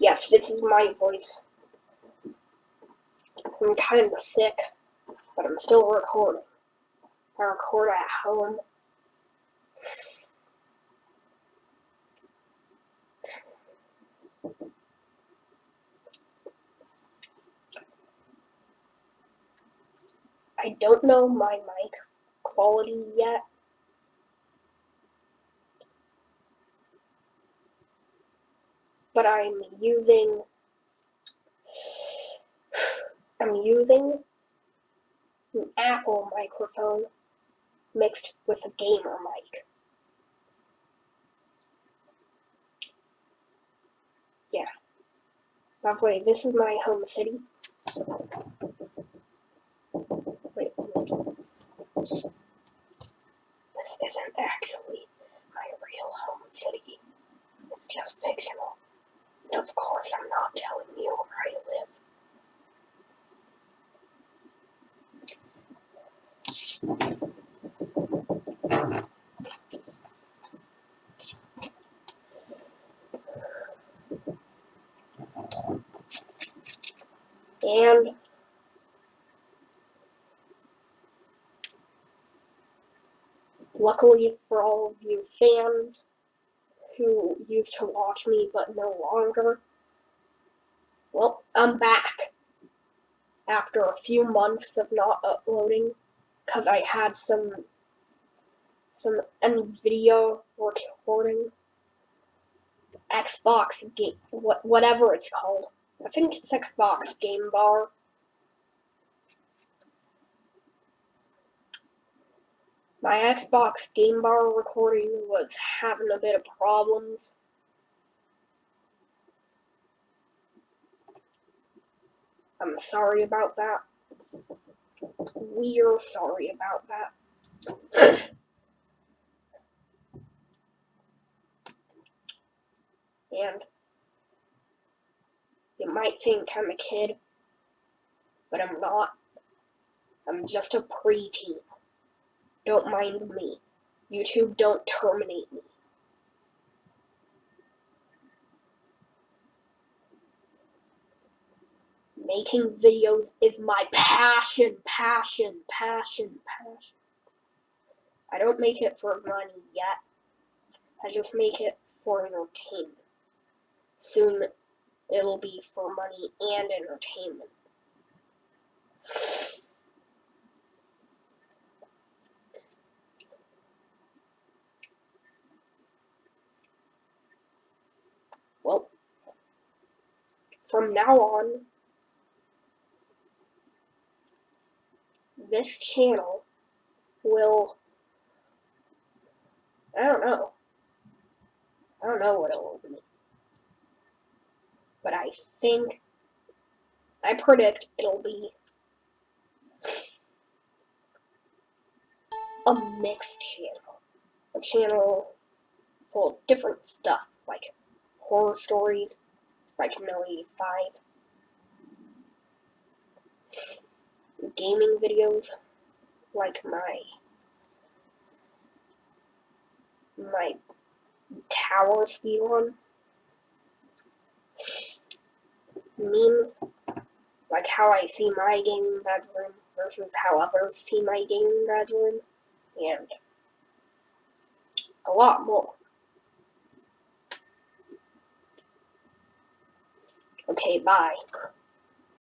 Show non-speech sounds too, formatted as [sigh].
Yes, this is my voice. I'm kind of sick, but I'm still recording. I record at home. I don't know my mic quality yet. But I'm using I'm using an Apple microphone mixed with a gamer mic. Yeah. By the way, this is my home city. Wait. This isn't actually my real home city. It's just fictional. Of course, I'm not telling you where I live. And luckily for all of you fans who used to watch me but no longer, well, I'm back after a few months of not uploading because I had some some NVIDIA recording Xbox game what whatever it's called. I think it's Xbox Game Bar. My Xbox Game Bar recording was having a bit of problems. I'm sorry about that. We're sorry about that. [coughs] and you might think I'm a kid, but I'm not. I'm just a preteen. Don't mind me. YouTube, don't terminate me. Making videos is my passion, passion, passion, passion. I don't make it for money yet. I just make it for entertainment. Soon it'll be for money and entertainment. Well, from now on, this channel will, I don't know, I don't know what it'll be, but I think, I predict it'll be a mixed channel, a channel full of different stuff, like horror stories, like No 85, gaming videos, like my my tower speed one, memes, like how I see my gaming bedroom versus how others see my gaming bedroom, and a lot more. Okay, bye.